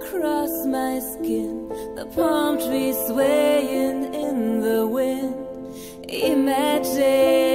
Across my skin, the palm trees swaying in the wind. Imagine.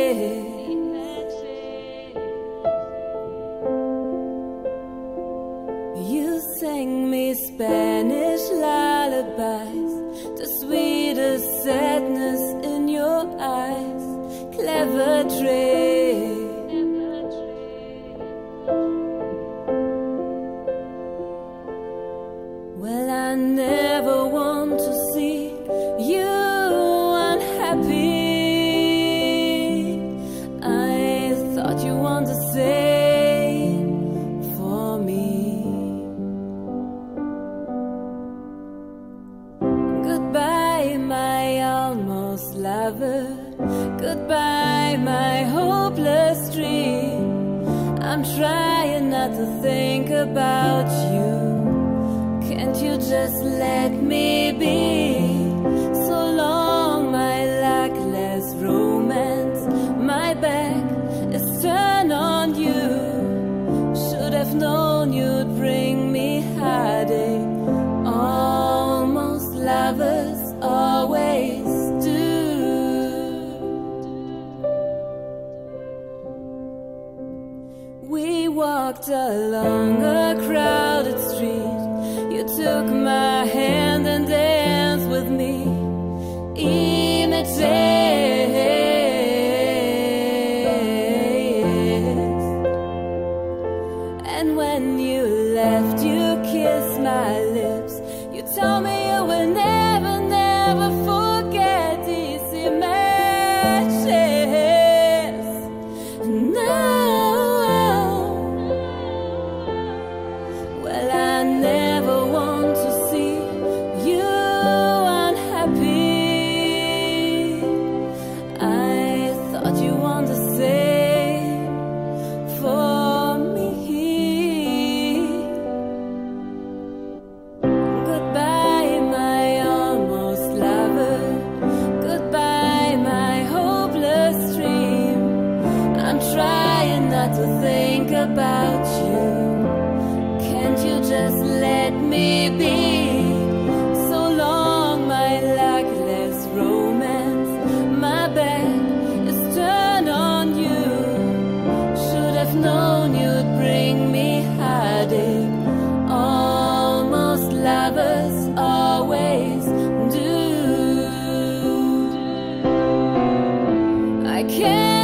Hopeless dream. I'm trying not to think about you. Can't you just let me be? So long, my luckless romance. My back is turned on you. Should have known you'd bring me heartache. Almost lovers always walked along a crowded street. You took my hand and danced with me. Images. And when you left, you kissed my lips. You told me I cannot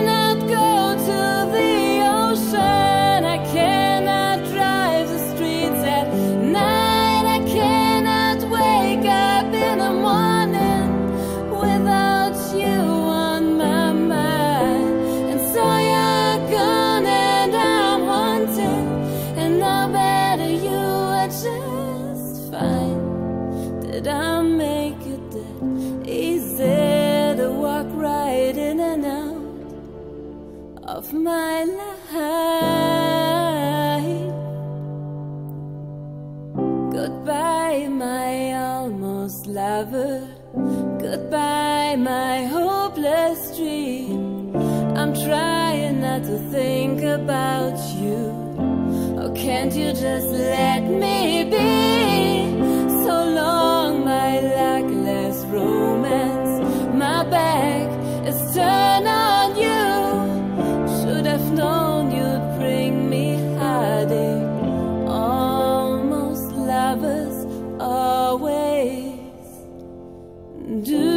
my life? Goodbye, my almost lover. Goodbye, my hopeless dream. I'm trying not to think about you. Oh, can't you just let me? do